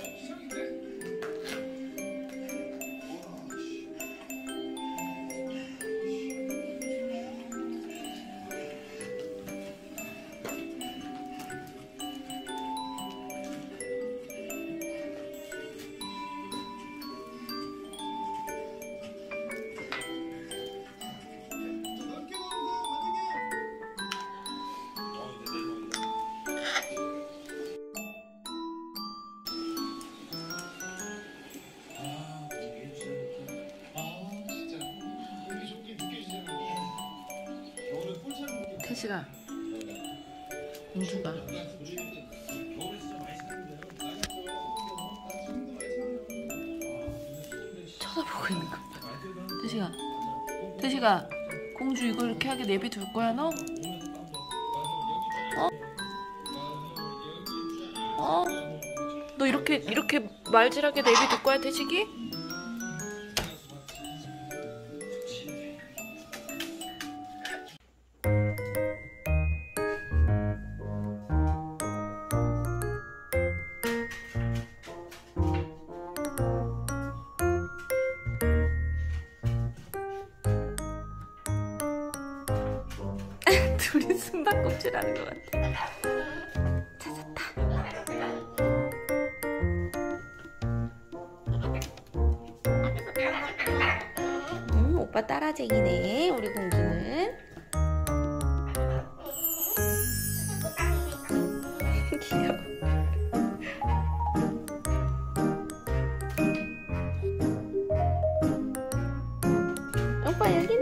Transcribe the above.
Show you that. 태식아 공주가 쳐다보고 있는 거 태식아 태식아 공주 이거 이렇게 하게 내비둘 거야 너? 어? 어? 너 이렇게 이렇게 말질하게 내비둘 거야 태식이? 둘이 숨바꼭질하는 것 같아. 찾았다. 음, 오빠 따라쟁이네, 우리 공주는. 귀여워. 오빠 여기